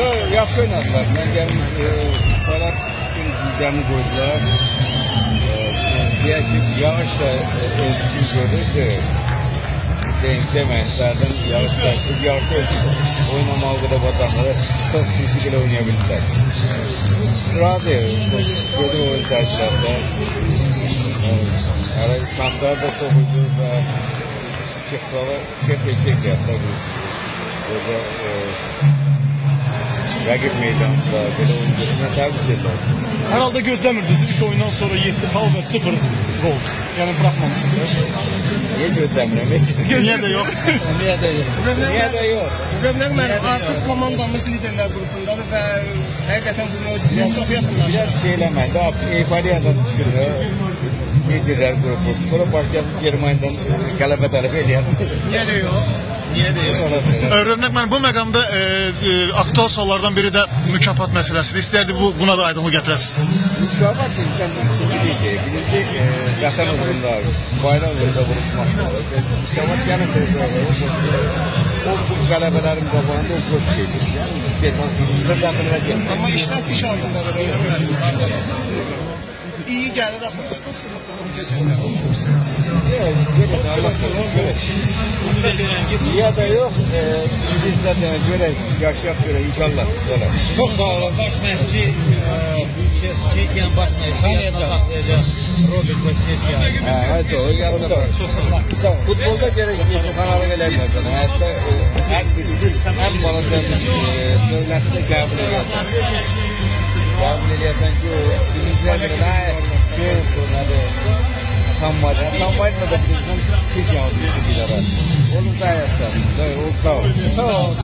Yo, yaxşı oynadılar. Ben geldim, e, Ferhat gündemi koydular. E, diğer ki yağış da e, ölçüsü gördü. Denk demeyin. Zaten yağış da, yağış da oynamalı da vatanları çok bile oynayabildiler. Rahat ev, gördü oyun tercihlerde. Yani standarda topuydu ve çıksalı çek çek yaptılar. Burada rakip meydanında böyle oyuncularına tebrik eder. Herhalde gözlemirdiniz. 3 oyundan sonra 7 fal ve 0 gol. Yani bırakmamışsınız. Niye gözlemlemek? Niye de yok? Niye de yok? Niye de yok? Problem mənim artıq komandamız liderlər qrupundadır və həqiqətən bu möcüzəyə çox yaxınlaşır. Biraz şeylemeyin. Daha Eyfaliyadan düşürüyor. Liderler grubu. Sonra başka Germanya'dan galebe talep ediyor. Niyə də yox? Ee, Rövnək mən bu məqamda e, e, aktual suallardan biri də mükafat məsələsidir. İstərdi bu buna da aydınlıq gətirəsiz. Mükavat insan ikinci Birinci e, vatan uğrunda, bayrak uğrunda vuruşmak. Mükavat yanında o bu kazandığı o çok şeydir. Yani beton filminde takımına gelmez. Amma işlər diş altındadır, öyrən mənim qardaşım. İyi gəlir axı. Ya da yok, e, bizden de göre, yaşak göre inşallah. Çok sağ olun. Baş məşqçi e, Çekiyan baş yadına saxlayacaq Robert Kosiyevski. Ha, evet o yarın da Sağ ol. Futbolda gerek bir kanalı veremez sana. Hatta e, her bir en balıktan devleti de kabul ediyor. Kabul ediyorsan ki o chuyện người ta kia của là để xong mà đã xong mấy là bệnh không khi chiều thì gì là bệnh Bốn tay là sợ đời uống